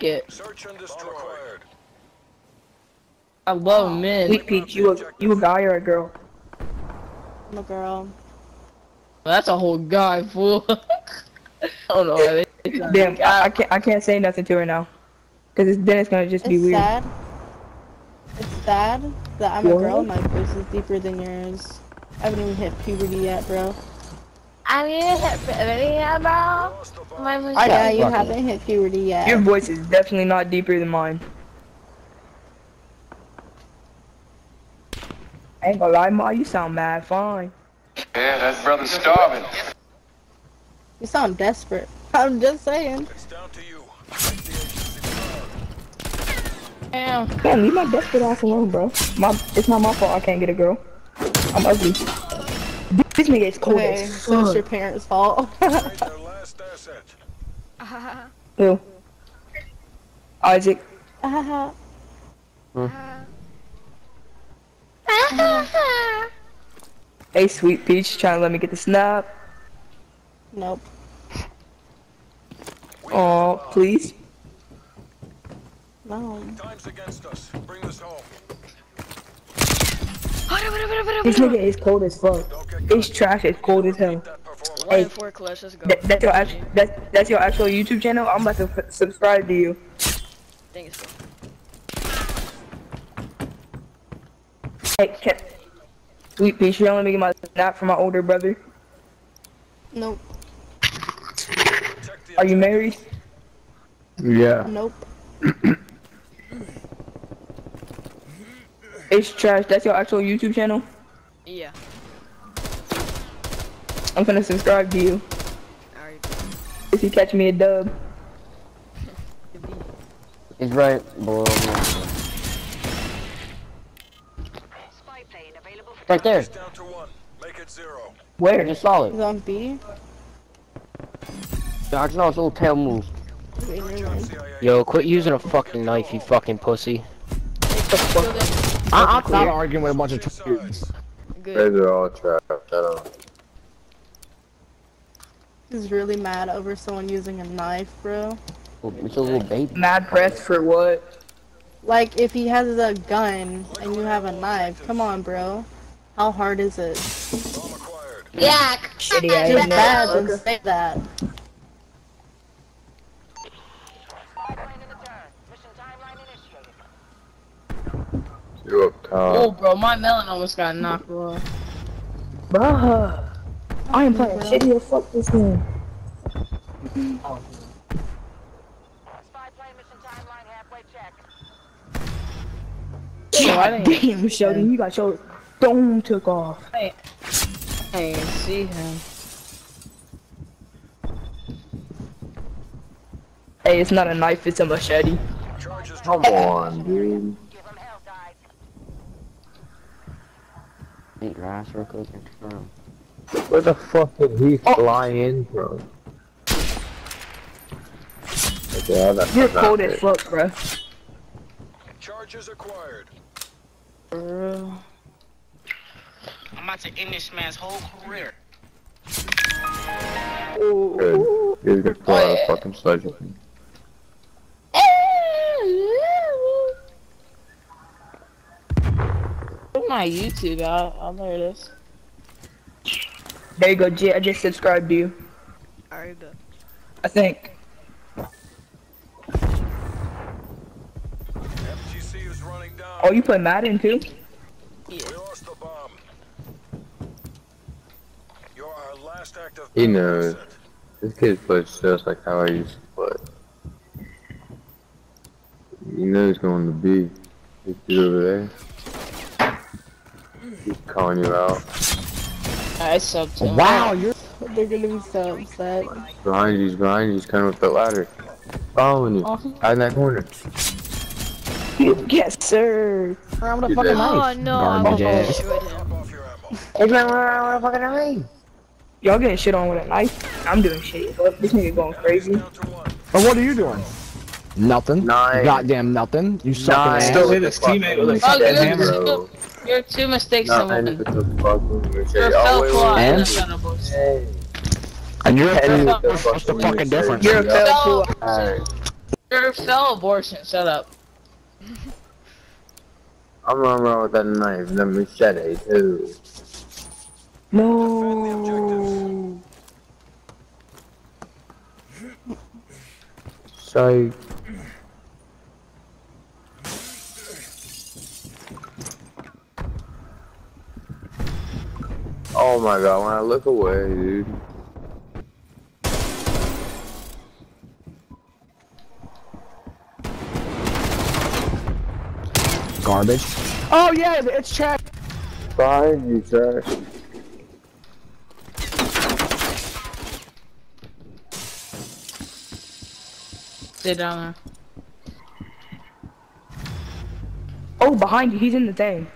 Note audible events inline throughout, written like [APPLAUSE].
like it. Search and destroy. I love men. Sweet Peach, you a you a guy or a girl? I'm a girl. That's a whole guy, fool. [LAUGHS] I don't know. why they- Damn, I, I can't I can't say nothing to her now, cause it's, then it's gonna just be It's weird. sad. It's sad that I'm a girl my voice is deeper than yours. I haven't even hit puberty yet, bro. I mean, yeah, bro. My voice I Yeah, yeah, you fucking- haven't hit puberty yet. Your voice is definitely not deeper than mine. I ain't gonna lie, Ma, you sound mad fine. Yeah, that brother's starving. You sound desperate. [LAUGHS] I'm just saying. It's down to you. Make the agency proud. Damn. Damn, leave my desperate ass alone, bro. My, it's not my fault I can't get a girl. I'm ugly. This nigga is cold Okay, as so it's your parents' fault. [LAUGHS] Made their last asset. Who? Isaac. Haha. Hey, sweet peach, trying to let me get the snap. nope. Oh, please. No. Time's against us. Bring this home. This nigga is cold as fuck. Don't It's trash. It's cold as hell. that performance. One in four clutch. Let's go. That, that's your actual. That, that's your actual YouTube channel. I'm about to f- subscribe to you. Think it's cool. Hey, can, sweet peach, you don't let me get my snap from my older brother. Nope. Are you married? Yeah. Nope. [CLEARS THROAT] It's trash. That's your actual YouTube channel. Yeah. I'm gonna subscribe to you. Alright. If you catch me a dub. [LAUGHS] He's right, boy. Right there. It's down to it. Where? Just solid. He's on B. I just know his little tail move. Wait, never mind. CIA. Yo, quit using a fucking knife, you fucking pussy. I, I'm not arguing with a bunch of twins. Good. Guys are all trapped. I don't. He's really mad over someone using a knife, bro. It's a little baby. Mad press for what? Like, if he has a gun and you have a knife, come on, bro. How hard is it? Bomb acquired. Shitty ass Just bad nigga. than say that. You Oh, top. bro, my melon almost got knocked off. Bruh. I am playing shitty as fuck this game. Yo, I God didn't, damn, Sheldon, you got your dome took off. I didn't see him. Hey, it's not a knife, it's a machete. Come on, dude. Eat grass real quick and confirm. Where the fuck did he oh. fly in from? Okay, I got You're that cold as bit. fuck, bruh. Charges acquired. Bro. I'm about to end this man's whole career. Good. He's gonna pull out oh, a fucking sledgehammer. My YouTube? I'll, I'll oh, there it is. There you go, G. I just subscribed to you. Alright, bet. I think. MTC is running down. Oh, you play Madden too? We lost the bomb. You're our last active He knows. This kid plays just like how I used to play. You know he's going to be. This dude over there. He's calling you out. I subbed to him. Wow, you're They're gonna be so upset. Behind you, he's behind you, he's coming with the ladder. Following you. Oh. Out in that corner. [LAUGHS] Yes, sir. around with a You fucking did. Oh knife. no, I'm almost ass. destroyed him. Drop off your ammo. He's running with a fucking knife. Y'all getting shit on with a knife? I'm doing shit. This nigga going crazy. Down to one. But what are you doing? Nothing. Nine. Goddamn nothing. You suck Nine. ass. Still hit his teammate with a Oh, fucking good. hammer. Bro. You're two mistakes Nine in one. You're a Oh, fell wait, claw. wait, And? and a son of a bitch. Hey. And you're a Ten fell. with the What's the fucking difference? You're a Yeah. fell fool. Alright. You're a fell abortion. Shut up. I'm running around with that knife, the machete too. No. Psych. Oh my god, when I look away, dude. Garbage. Oh yeah, it's trash. Behind you, trash. Sit down. There. Oh, behind you. He's in the thing.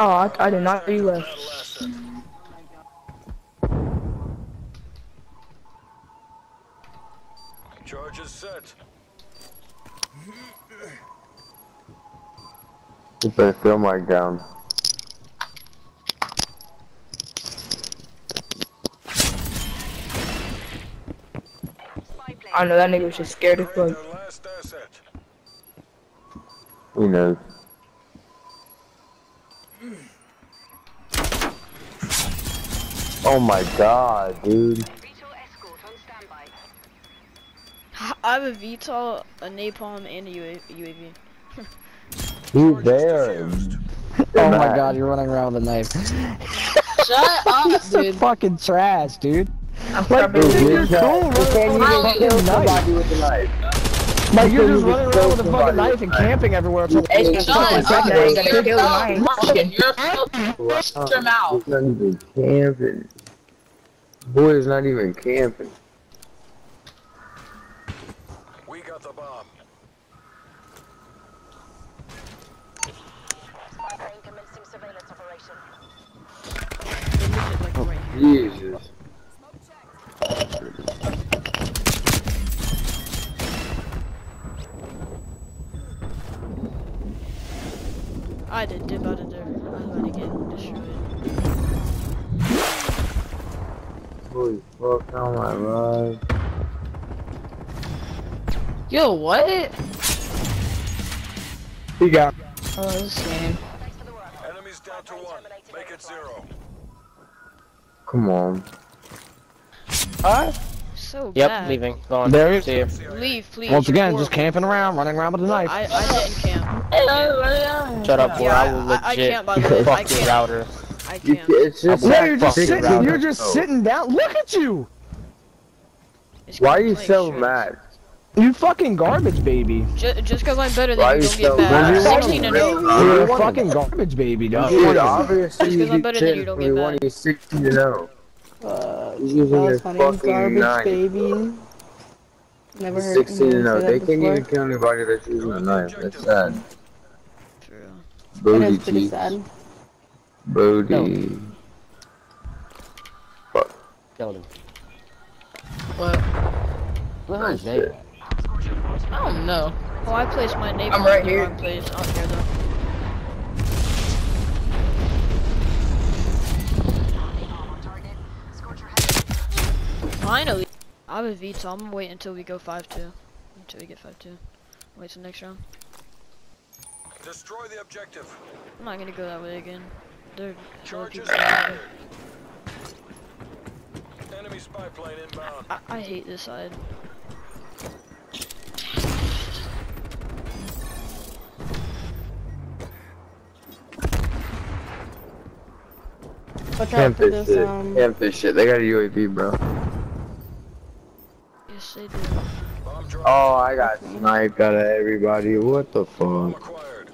Oh, I, I did not know you left. Battle asset. Charges set. You better fill my gun. I know that nigga was just scared as Securing fuck. their. Who knows? Oh my god, dude. I have a VTOL, a napalm, and a UAV. Who's there? Oh my god, you're running around with a knife. Shut up, dude. fucking trash, dude. I'm Like, probably dude, you're You can't- cool you can't even around with a kill fucking somebody with a knife. Like, you're just running around with a fucking somebody knife and camping everywhere. It's like, Hey, Shut fucking up. second, I ain't gonna You're kill fell mine. abortion. You're fell Shut your mouth. He's not even camping. Boy is not even camping. We got the bomb. Jesus. Yo, what? he got. Oh, this game. Enemies down to one. Make it zero. Come on. So Yep, bad. leaving. Going. There he is. See ya. Leave, please. Once you're again, just horrible. camping around, running around with a knife. I, I didn't camp. Shut up, boy. Yeah, I will I- I can't, by the [LAUGHS] way. Fuck your router. I You, can't. it's just Yeah, that you're just sitting. router. You're just Oh. sitting down. Look at you. Why are you so straight. mad? You fucking garbage baby. Ju- just because I'm better than you, you don't get so mad. mad? I'm You 16 and want 0. real- You're a fucking garbage baby, dog. Dude, What is it? obviously Just you 'cause I'm better than you, don't get one mad. of 16 to 0. Uh, He's using your funny. fucking Garbage, knife. baby. Never heard 16 to anyone 0. They can't even kill anybody that's using a knife. That's sad. True. It Booty is pretty sad. Booty. Fuck. Killed him. What? Where is Shit. I don't know. Oh, I placed my neighbor. I'm right in the here. wrong place. I don't care though. Finally! I have a VTOL. I'm gonna wait until we go 5-2. Until we get 5-2. Wait till next round. Destroy the objective. I'm not gonna go that way again. They're hella Charges people down acquired. Enemy spy plane inbound. there. I, I hate this side. Watch out Camp for this this, shit. um, Camp this shit. They got a UAV, bro. Yes, they do. Oh, I got sniped out of everybody. What the fuck? acquired.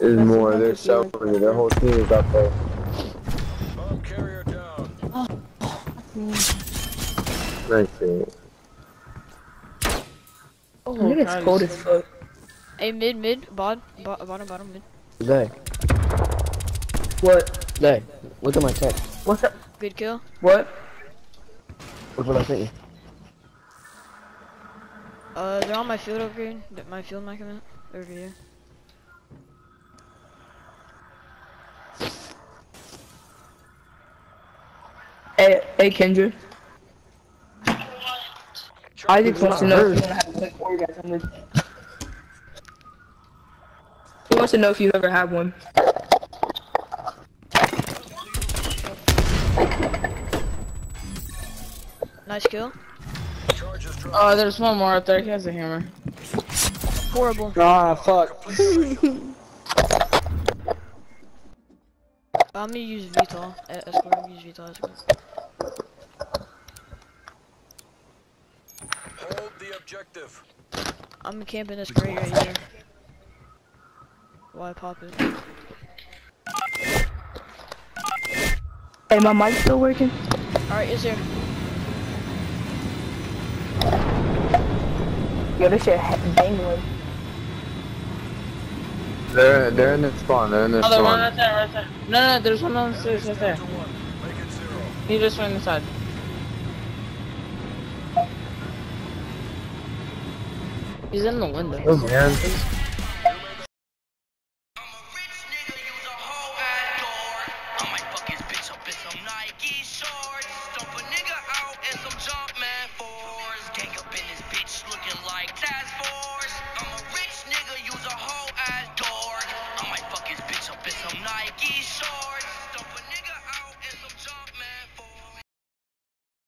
There's That's more. what They're happens when. Their whole team is up there. Bomb carrier down. Nice shit. Oh, Nigga, it's cold as fuck. Hey, mid, mid, bod, bo bottom, bottom, mid. Day. What? Day. Look at my text. What's up? Good kill. What? Look what I sent you. Uh, they're on my field upgrade. th- My field mechanic over here. Hey, hey, Kendra. Isaac wants to know if you wanna have a quick orgasm with. He wants to know if you ever have one. Nice kill. Charges drop. Oh, there's one more up there. He has a hammer. Horrible. Ah, fuck. [LAUGHS] I'm gonna use VTOL. Uh, escort. I'm gonna use VTOL escort. Hold the objective. I'm camping this crate right here. Why pop it? Hey, my mic still working? Alright, is there? Yo, this shit ha- dangling. They're they're in the spawn. They're in the Oh, there's one spawn. right there, right there. No, no, there's one on the stairs right there. Down to one. Make it zero. He just went inside. He's in the window. Oh man. jazz